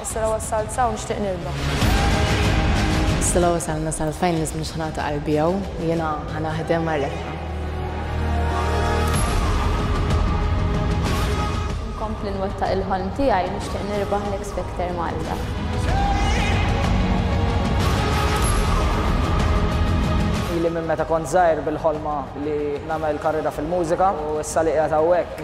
Issa la wassalt s'hawn nixtieq nirbaħ. Issa la wasalna sal fejn nies mhux ħnata qalbi hawn jiena ħa naħdem għar-rebħa. Inkompli nwettaq il-ħolm tiegħi nixtieq nirbaħ l-X-Factor Malta. Ili minn meta kont żgħir bil-ħolma li nagħmel karriera fil-mużika u issa li qiegħed hawnhekk